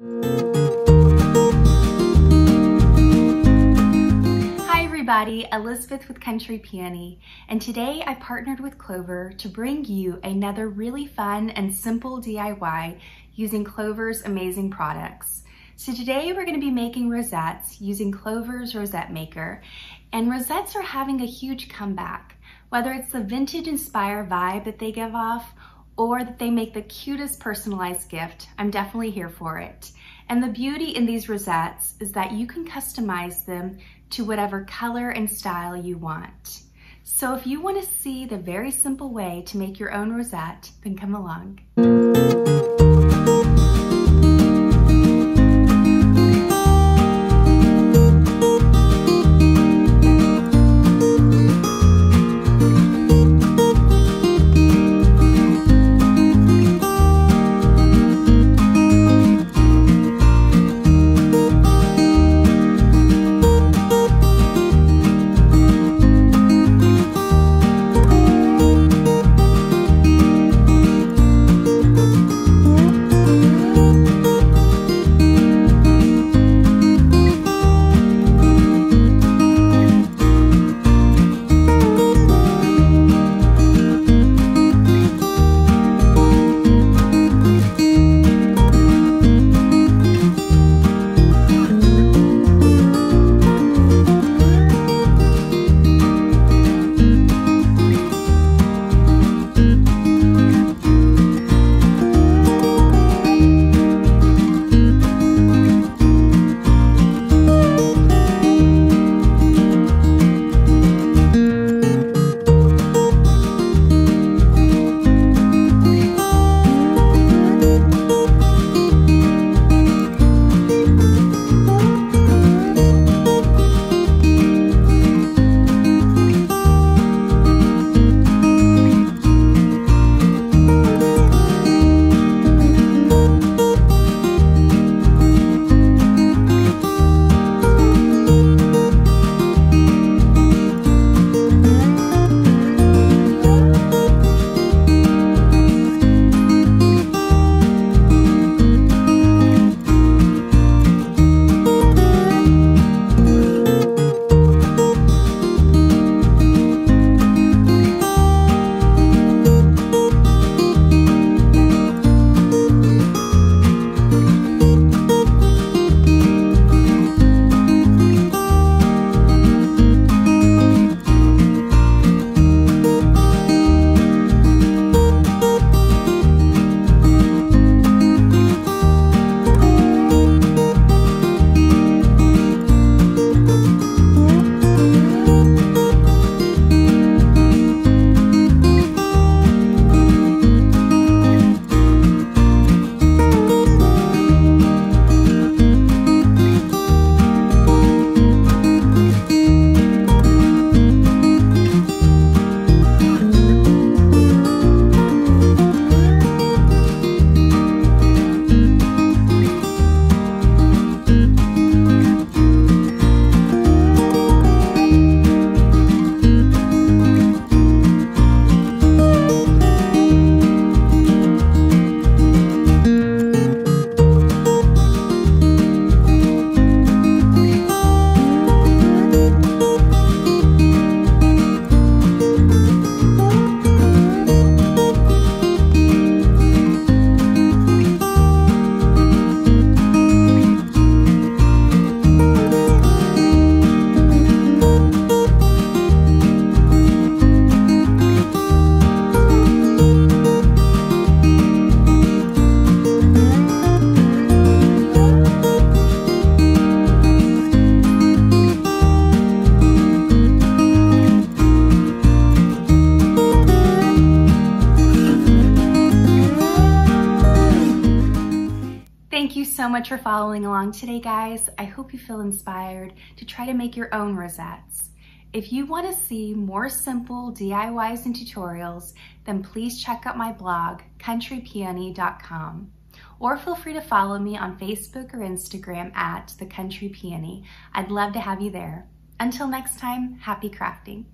Hi everybody, Elizabeth with Country Peony, and today I partnered with Clover to bring you another really fun and simple DIY using Clover's amazing products. So today we're gonna be making rosettes using Clover's Rosette Maker, and rosettes are having a huge comeback. Whether it's the vintage inspired vibe that they give off or that they make the cutest personalized gift, I'm definitely here for it. And the beauty in these rosettes is that you can customize them to whatever color and style you want. So if you wanna see the very simple way to make your own rosette, then come along. Thank you so much for following along today, guys. I hope you feel inspired to try to make your own rosettes. If you want to see more simple DIYs and tutorials, then please check out my blog, countrypeony.com. Or feel free to follow me on Facebook or Instagram at The Country Peony. I'd love to have you there. Until next time, happy crafting.